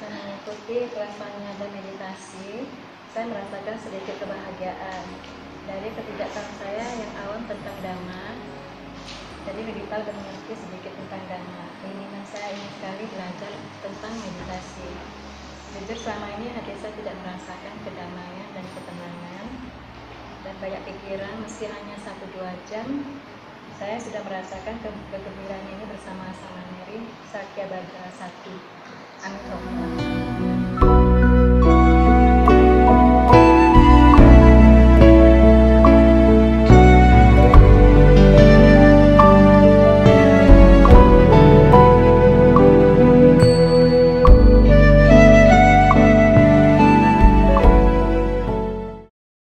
saya mengikuti kelas dan meditasi, saya merasakan sedikit kebahagiaan dari ketidaktahuan saya yang awam tentang dhamma. Jadi lebih tahu mengerti sedikit tentang dhamma. Keinginan saya ingin sekali belajar tentang meditasi. Jujur selama ini hati saya tidak merasakan kedamaian dan ketenangan dan banyak pikiran meski hanya satu dua jam saya sudah merasakan ke kegembiraan ini bersama sama Mary Sakya Baga Sati.